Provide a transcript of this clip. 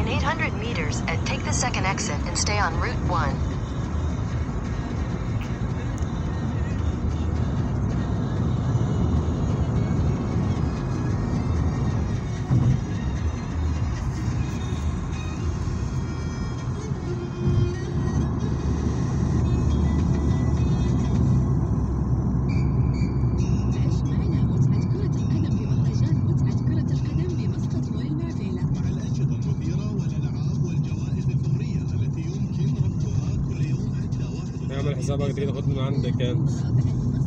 In 800 meters, uh, take the second exit and stay on Route 1. اعمل حسابك تيجي تاخد من عندك مرافعة